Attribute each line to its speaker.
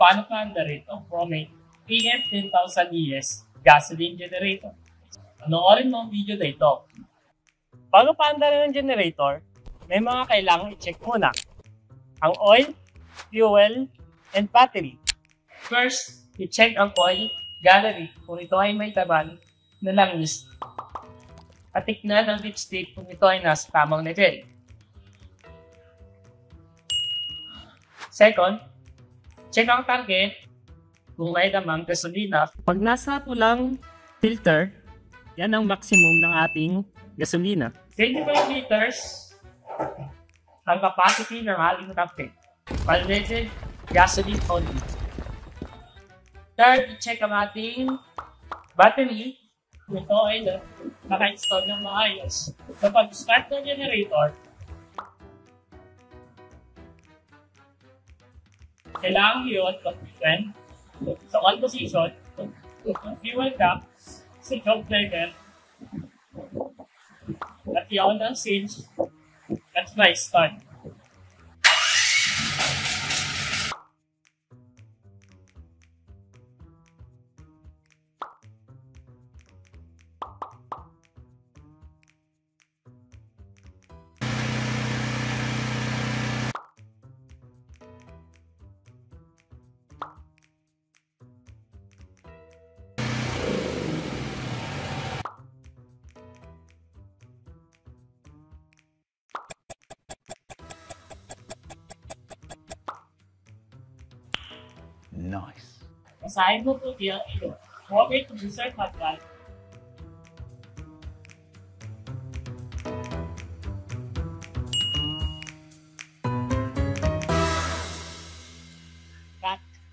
Speaker 1: paano paanda rito from a PM10000 ES gasoline generator. Panoorin mo ang video na ito. Bago paanda rin ng generator, may mga kailangang i-check muna. Ang oil, fuel, and battery. First, i-check ang oil gallery kung ito ay may taban na langis. At tignan ang dipstick kung ito ay nasa tamang level. Second, check ang target kung may damang gasolina. Pag nasa pulang filter, yan ang maximum ng ating gasolina. 25 liters ang capacity ng ating tanke. Unleaded gasoline only. Third, i-check ang ating battery. Ito ay na- naka-install ng maayos. Kapag start ng generator, kailangan yun pag-friend sa one position, fuel cap, sa job level, at yun ang singe, at my start.
Speaker 2: Nice.